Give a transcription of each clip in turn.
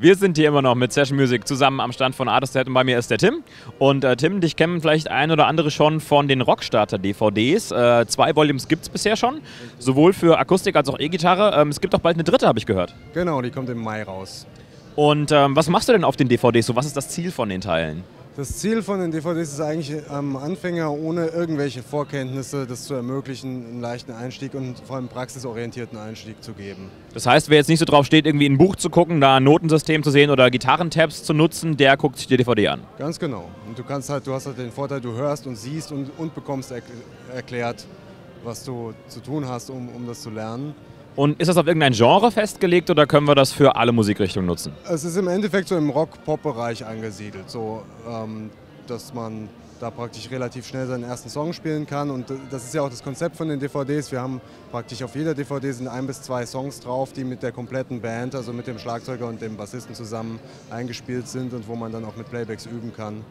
Wir sind hier immer noch mit Session Music zusammen am Stand von Artist und bei mir ist der Tim. Und äh, Tim, dich kennen vielleicht ein oder andere schon von den Rockstarter-DVDs. Äh, zwei Volumes gibt es bisher schon, sowohl für Akustik als auch E-Gitarre. Ähm, es gibt auch bald eine dritte, habe ich gehört. Genau, die kommt im Mai raus. Und ähm, was machst du denn auf den DVDs? So, was ist das Ziel von den Teilen? Das Ziel von den DVDs ist eigentlich am Anfänger ohne irgendwelche Vorkenntnisse das zu ermöglichen, einen leichten Einstieg und vor allem praxisorientierten Einstieg zu geben. Das heißt, wer jetzt nicht so drauf steht, irgendwie ein Buch zu gucken, da ein Notensystem zu sehen oder Gitarrentabs zu nutzen, der guckt sich die DVD an. Ganz genau. Und du kannst halt, du hast halt den Vorteil, du hörst und siehst und, und bekommst er erklärt, was du zu tun hast, um, um das zu lernen. Und ist das auf irgendein Genre festgelegt oder können wir das für alle Musikrichtungen nutzen? Es ist im Endeffekt so im Rock-Pop-Bereich angesiedelt, so ähm, dass man da praktisch relativ schnell seinen ersten Song spielen kann. Und das ist ja auch das Konzept von den DVDs. Wir haben praktisch auf jeder DVD sind ein bis zwei Songs drauf, die mit der kompletten Band, also mit dem Schlagzeuger und dem Bassisten zusammen eingespielt sind und wo man dann auch mit Playbacks üben kann.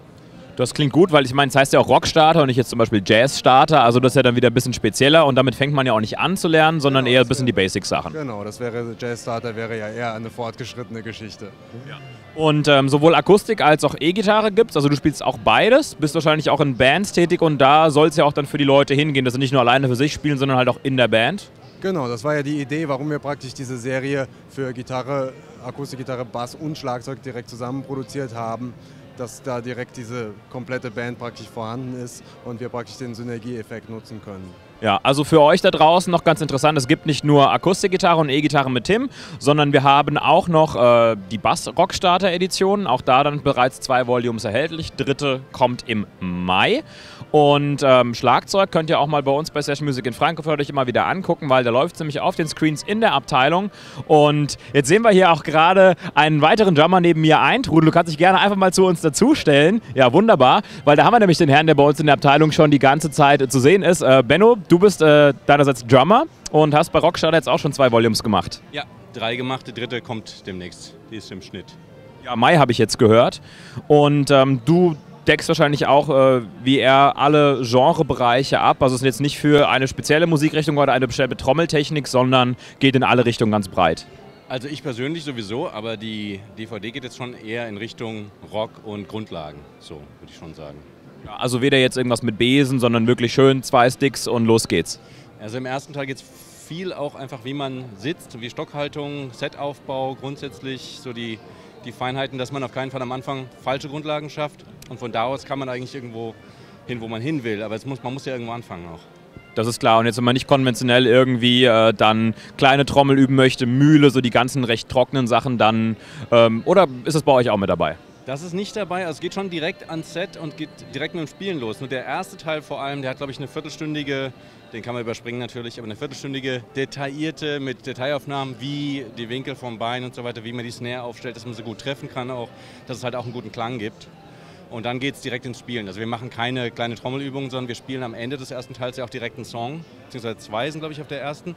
Das klingt gut, weil ich meine, es heißt ja auch Rockstarter und nicht jetzt zum Beispiel Jazzstarter. Also das ist ja dann wieder ein bisschen spezieller und damit fängt man ja auch nicht an zu lernen, sondern genau, eher ein bisschen die Basic-Sachen. Genau, das wäre Jazzstarter wäre ja eher eine fortgeschrittene Geschichte. Ja. Und ähm, sowohl Akustik als auch E-Gitarre gibt es. Also du spielst auch beides, bist wahrscheinlich auch in Bands tätig und da soll es ja auch dann für die Leute hingehen, dass sie nicht nur alleine für sich spielen, sondern halt auch in der Band. Genau, das war ja die Idee, warum wir praktisch diese Serie für Gitarre, Akustikgitarre, Bass und Schlagzeug direkt zusammen produziert haben dass da direkt diese komplette Band praktisch vorhanden ist und wir praktisch den Synergieeffekt nutzen können. Ja, also für euch da draußen noch ganz interessant, es gibt nicht nur Akustikgitarre und E-Gitarre mit Tim, sondern wir haben auch noch äh, die Bass-Rockstarter-Edition, auch da dann bereits zwei Volumes erhältlich. Dritte kommt im Mai. Und ähm, Schlagzeug könnt ihr auch mal bei uns bei Session Music in Frankfurt euch immer wieder angucken, weil da läuft es nämlich auf den Screens in der Abteilung. Und jetzt sehen wir hier auch gerade einen weiteren Drummer neben mir ein. Trudel, du kannst dich gerne einfach mal zu uns dazustellen. Ja, wunderbar, weil da haben wir nämlich den Herrn, der bei uns in der Abteilung schon die ganze Zeit zu sehen ist. Äh, Benno, du bist äh, deinerseits Drummer und hast bei Rockstar jetzt auch schon zwei Volumes gemacht. Ja, drei gemacht, die dritte kommt demnächst. Die ist im Schnitt. Ja, Mai habe ich jetzt gehört. Und ähm, du deckst wahrscheinlich auch äh, wie er alle Genrebereiche ab. Also es ist jetzt nicht für eine spezielle Musikrichtung oder eine bestimmte Trommeltechnik, sondern geht in alle Richtungen ganz breit. Also ich persönlich sowieso, aber die DVD geht jetzt schon eher in Richtung Rock und Grundlagen, so würde ich schon sagen. Also weder jetzt irgendwas mit Besen, sondern wirklich schön zwei Sticks und los geht's. Also im ersten Teil geht es viel auch einfach, wie man sitzt, wie Stockhaltung, Setaufbau, grundsätzlich so die die Feinheiten, dass man auf keinen Fall am Anfang falsche Grundlagen schafft. Und von da aus kann man eigentlich irgendwo hin, wo man hin will. Aber muss, man muss ja irgendwo anfangen auch. Das ist klar. Und jetzt, wenn man nicht konventionell irgendwie äh, dann kleine Trommel üben möchte, Mühle, so die ganzen recht trockenen Sachen, dann. Ähm, oder ist es bei euch auch mit dabei? Das ist nicht dabei. Also es geht schon direkt ans Set und geht direkt mit dem Spielen los. Nur der erste Teil vor allem, der hat, glaube ich, eine viertelstündige, den kann man überspringen natürlich, aber eine viertelstündige detaillierte mit Detailaufnahmen, wie die Winkel vom Bein und so weiter, wie man die Snare aufstellt, dass man sie gut treffen kann auch, dass es halt auch einen guten Klang gibt. Und dann geht es direkt ins Spielen. Also wir machen keine kleine Trommelübungen, sondern wir spielen am Ende des ersten Teils ja auch direkt einen Song, beziehungsweise zwei sind, glaube ich, auf der ersten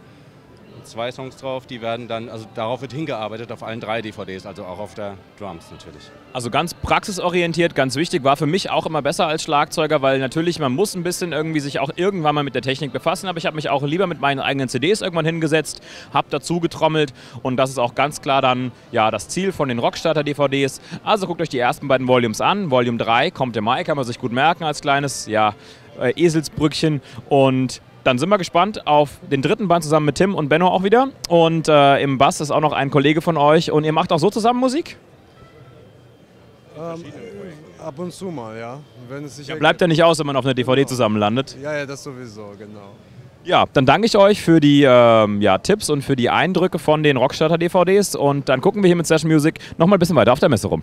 zwei Songs drauf, die werden dann, also darauf wird hingearbeitet auf allen drei DVDs, also auch auf der Drums natürlich. Also ganz praxisorientiert, ganz wichtig, war für mich auch immer besser als Schlagzeuger, weil natürlich man muss ein bisschen irgendwie sich auch irgendwann mal mit der Technik befassen, aber ich habe mich auch lieber mit meinen eigenen CDs irgendwann hingesetzt, habe dazu getrommelt und das ist auch ganz klar dann ja das Ziel von den Rockstarter DVDs. Also guckt euch die ersten beiden Volumes an. Volume 3 kommt im Mai, kann man sich gut merken als kleines ja, äh, Eselsbrückchen und dann sind wir gespannt auf den dritten Band zusammen mit Tim und Benno auch wieder. Und äh, im Bass ist auch noch ein Kollege von euch. Und ihr macht auch so zusammen Musik? Ähm, ab und zu mal, ja. Wenn es sich ja bleibt ja nicht aus, wenn man auf einer DVD genau. zusammen landet. Ja, ja, das sowieso, genau. Ja, dann danke ich euch für die ähm, ja, Tipps und für die Eindrücke von den Rockstarter DVDs und dann gucken wir hier mit Session Music nochmal ein bisschen weiter auf der Messe rum.